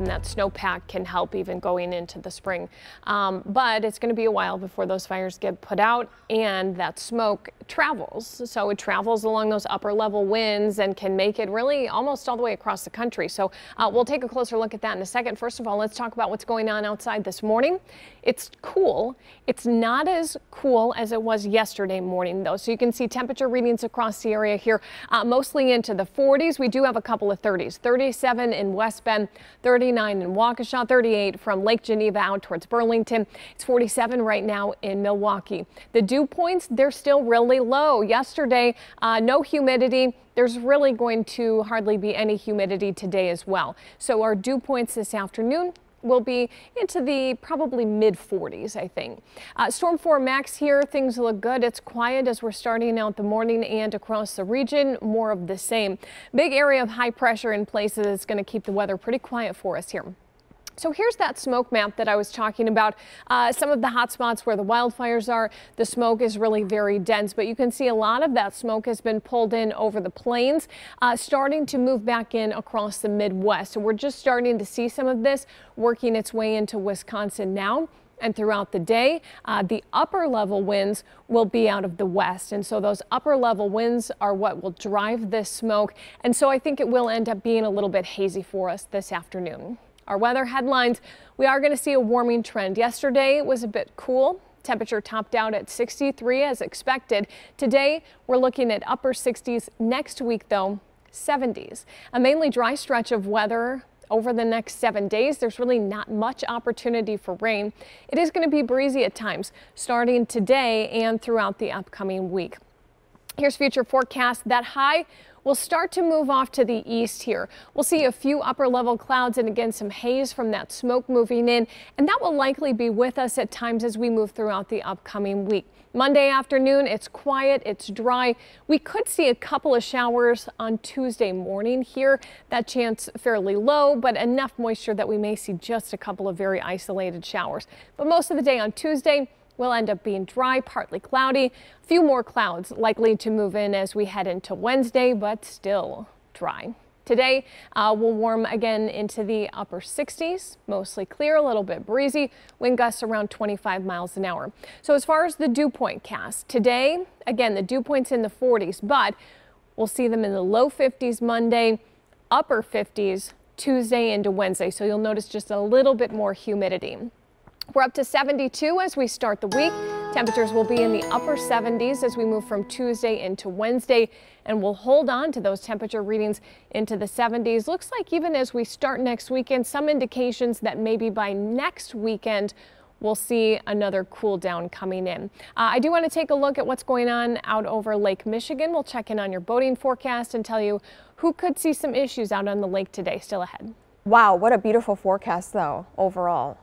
and that snowpack can help even going into the spring. Um, but it's going to be a while before those fires get put out and that smoke travels. So it travels along those upper level winds and can make it really almost all the way across the country. So uh, we'll take a closer look at that in a second. First of all, let's talk about what's going on outside this morning. It's cool. It's not as cool as it was yesterday morning though. So you can see temperature readings across the area here, uh, mostly into the 40s. We do have a couple of 30s, 37 in West Bend, 39 in Waukesha, 38 from Lake Geneva out towards Burlington. It's 47 right now in Milwaukee. The dew points, they're still really low. Yesterday, uh, no humidity. There's really going to hardly be any humidity today as well. So our dew points this afternoon, will be into the probably mid 40s, I think. Uh, Storm 4 Max here, things look good. It's quiet as we're starting out the morning and across the region, more of the same. Big area of high pressure in places that's going to keep the weather pretty quiet for us here. So here's that smoke map that I was talking about. Uh, some of the hot spots where the wildfires are, the smoke is really very dense, but you can see a lot of that smoke has been pulled in over the plains, uh, starting to move back in across the Midwest. So we're just starting to see some of this working its way into Wisconsin now and throughout the day. Uh, the upper level winds will be out of the west. And so those upper level winds are what will drive this smoke. And so I think it will end up being a little bit hazy for us this afternoon. Our weather headlines, we are going to see a warming trend. Yesterday was a bit cool. Temperature topped out at 63 as expected. Today, we're looking at upper 60s. Next week, though, 70s. A mainly dry stretch of weather over the next seven days. There's really not much opportunity for rain. It is going to be breezy at times starting today and throughout the upcoming week. Here's future forecast. That high will start to move off to the east here. We'll see a few upper level clouds and again some haze from that smoke moving in and that will likely be with us at times as we move throughout the upcoming week. Monday afternoon, it's quiet, it's dry. We could see a couple of showers on Tuesday morning here. That chance fairly low, but enough moisture that we may see just a couple of very isolated showers. But most of the day on Tuesday, will end up being dry, partly cloudy. A few more clouds likely to move in as we head into Wednesday, but still dry. Today uh, will warm again into the upper 60s, mostly clear, a little bit breezy, wind gusts around 25 miles an hour. So as far as the dew point cast, today, again, the dew point's in the 40s, but we'll see them in the low 50s Monday, upper 50s Tuesday into Wednesday. So you'll notice just a little bit more humidity. We're up to 72 as we start the week. Temperatures will be in the upper 70s as we move from Tuesday into Wednesday, and we'll hold on to those temperature readings into the 70s. Looks like even as we start next weekend, some indications that maybe by next weekend, we'll see another cool down coming in. Uh, I do want to take a look at what's going on out over Lake Michigan. We'll check in on your boating forecast and tell you who could see some issues out on the lake today. Still ahead. Wow, what a beautiful forecast though, overall.